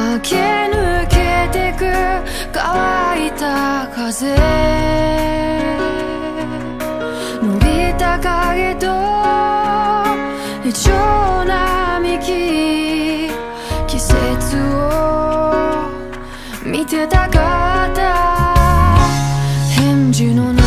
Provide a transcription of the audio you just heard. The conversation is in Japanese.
駆け抜けてく乾いた風。伸びた影と貴重な幹季節を見てたかった。返事のない